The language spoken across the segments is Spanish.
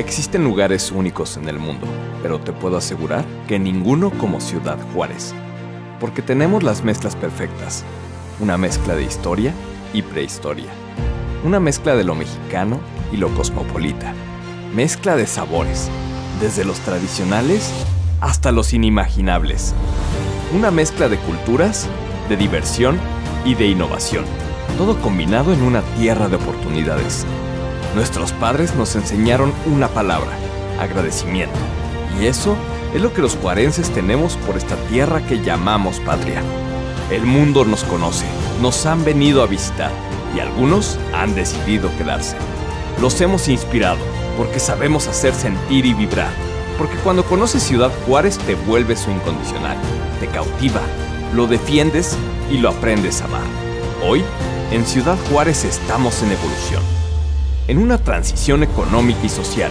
Existen lugares únicos en el mundo, pero te puedo asegurar que ninguno como Ciudad Juárez. Porque tenemos las mezclas perfectas. Una mezcla de historia y prehistoria. Una mezcla de lo mexicano y lo cosmopolita. Mezcla de sabores, desde los tradicionales hasta los inimaginables. Una mezcla de culturas, de diversión y de innovación. Todo combinado en una tierra de oportunidades. Nuestros padres nos enseñaron una palabra, agradecimiento. Y eso es lo que los juarenses tenemos por esta tierra que llamamos patria. El mundo nos conoce, nos han venido a visitar y algunos han decidido quedarse. Los hemos inspirado porque sabemos hacer sentir y vibrar. Porque cuando conoces Ciudad Juárez te vuelves su incondicional, te cautiva, lo defiendes y lo aprendes a amar. Hoy, en Ciudad Juárez estamos en evolución en una transición económica y social.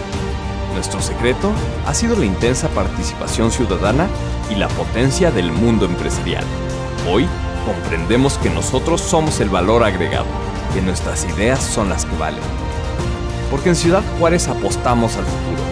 Nuestro secreto ha sido la intensa participación ciudadana y la potencia del mundo empresarial. Hoy comprendemos que nosotros somos el valor agregado, que nuestras ideas son las que valen. Porque en Ciudad Juárez apostamos al futuro.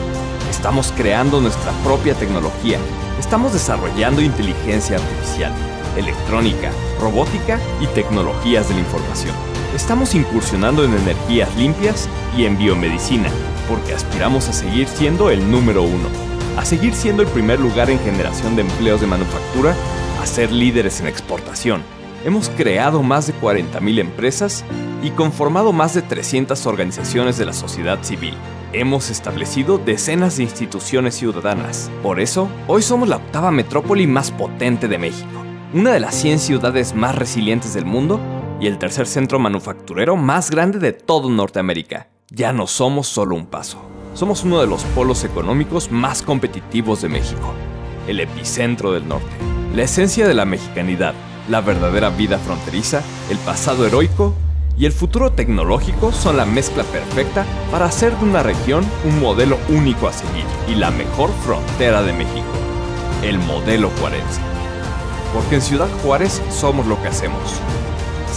Estamos creando nuestra propia tecnología. Estamos desarrollando inteligencia artificial, electrónica, robótica y tecnologías de la información. Estamos incursionando en energías limpias y en biomedicina, porque aspiramos a seguir siendo el número uno, a seguir siendo el primer lugar en generación de empleos de manufactura, a ser líderes en exportación. Hemos creado más de 40.000 empresas y conformado más de 300 organizaciones de la sociedad civil. Hemos establecido decenas de instituciones ciudadanas. Por eso, hoy somos la octava metrópoli más potente de México, una de las 100 ciudades más resilientes del mundo y el tercer centro manufacturero más grande de todo Norteamérica. Ya no somos solo un paso, somos uno de los polos económicos más competitivos de México, el epicentro del norte, la esencia de la mexicanidad, la verdadera vida fronteriza, el pasado heroico y el futuro tecnológico son la mezcla perfecta para hacer de una región un modelo único a seguir y la mejor frontera de México, el modelo juarense. Porque en Ciudad Juárez somos lo que hacemos,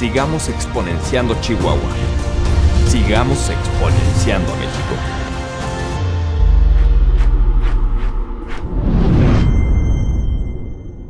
sigamos exponenciando Chihuahua. Sigamos exponenciando México.